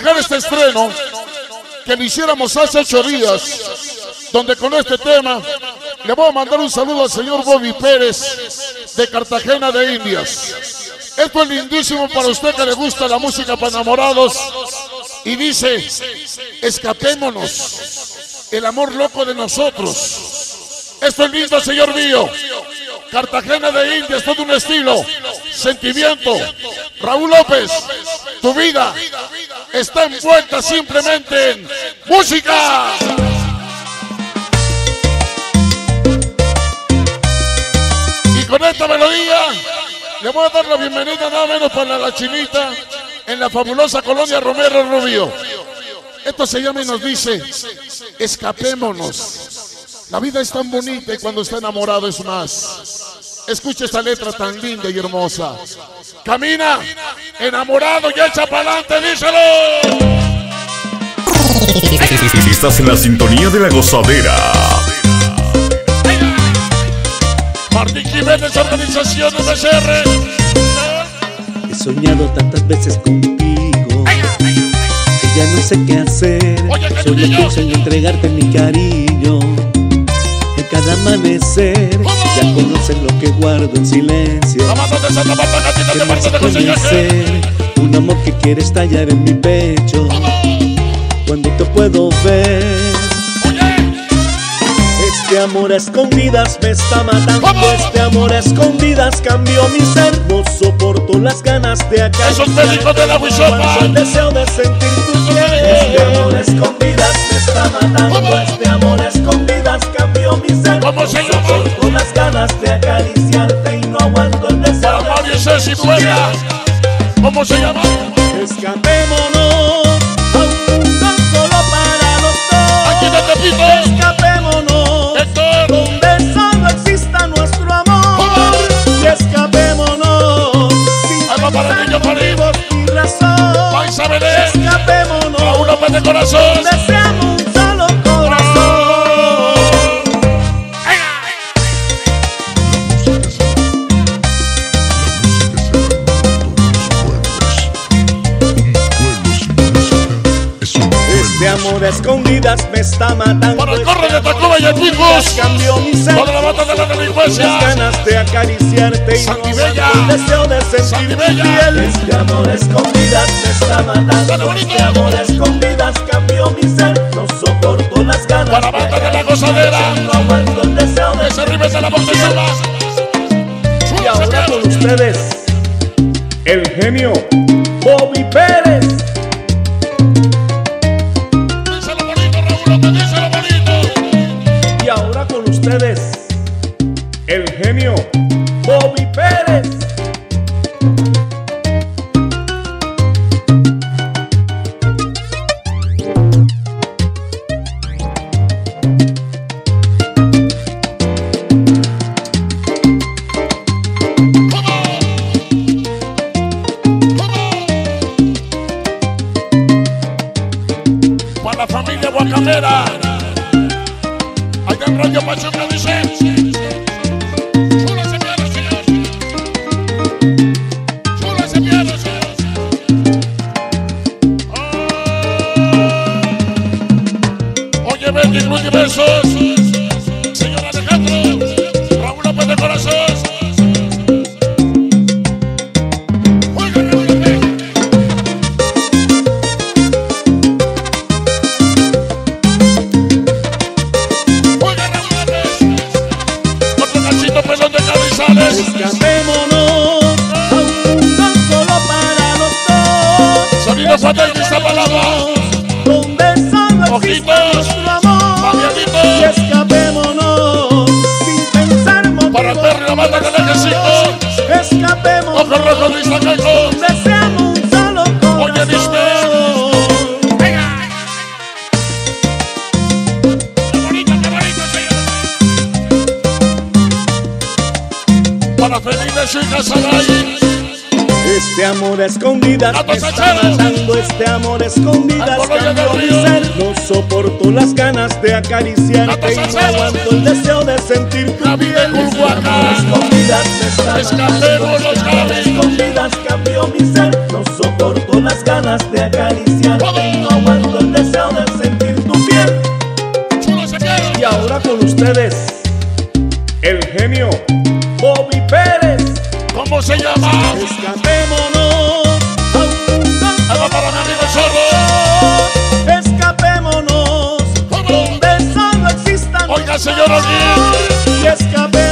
dejar este estreno que lo hiciéramos hace ocho días, donde con este tema le voy a mandar un saludo al señor Bobby Pérez de Cartagena de Indias. Esto es lindísimo para usted que le gusta la música para enamorados y dice, escapémonos, el amor loco de nosotros. Esto es lindo, señor mío. Cartagena de Indias, todo un estilo, sentimiento. Raúl López, tu vida está envuelta simplemente en música. Y con esta melodía le voy a dar la bienvenida nada menos para la chinita en la fabulosa colonia Romero Rubio. Esto se llama y nos dice, escapémonos. La vida es tan bonita y cuando está enamorado es más. Escucha esta letra tan linda y hermosa. Camina, enamorado y echa para adelante, díselo. Estás en la sintonía de la gozadera. Martín Jiménez, organización. He soñado tantas veces contigo que ya no sé qué hacer. Solo pienso en entregarte mi cariño. Cada amanecer ya conocen lo que guardo en silencio. Que un amor que quiere estallar en mi pecho. Cuando te puedo ver. Este amor a escondidas me está matando. Este amor a escondidas cambió mi ser. No soporto las ganas de acá. Esos médicos de la Huizopa. el deseo de sentir tu piel. Este amor a escondidas me está matando. Este amor a escondidas ¿Cómo se llama? Soporto las ganas de acariciarte y no aguanto el deseo Para de Mario Ceci Puebla. ¿Cómo se llama? Escapémonos a un mundo solo para los Aquí dos. de Tepito. Escapémonos Héctor. donde solo exista nuestro amor. Y escapémonos sin para el niño Farid. motivos ni razón. Paisa Belén. Escapémonos Raúl López de corazón. Escondidas me está matando. Para el corre de Tacuba y Picos. Cambió mi ser. Toda la banda de la delincuencia. ganas de acariciarte y no Santibella. el deseo de sentir Santibella. piel. Este amor escondidas me está matando. Este amor escondidas cambió mi ser. No soporto las ganas Para la banda de la gozadera. No aguanto el deseo de ribes de la Montezuma. Y ahora con ustedes, el genio genio Bobby Pérez. Para la familia Guacamera. Allá en Radio Pachuca Ojo rojo de Iztacalco. donde seamos un solo Oye. Disney. Venga. Para Felipe hija Saray. Este, este amor a escondidas me está matando, este amor a escondidas cambió mi ser. No soporto las ganas de acariciarte y no aguanto el deseo de sentir tu piel. Este amor a escondidas me está matando, este amor a escondidas cambió mi ser. No soporto las ganas de acariciarte y no aguanto el deseo de sentir tu piel. Y ahora con ustedes, el genio Bobby Pérez. ¿Cómo se llama? Escapémonos a un para nadie del zorro. Escapémonos, donde solo existan. Oiga, señor Olguín. Y escapémonos.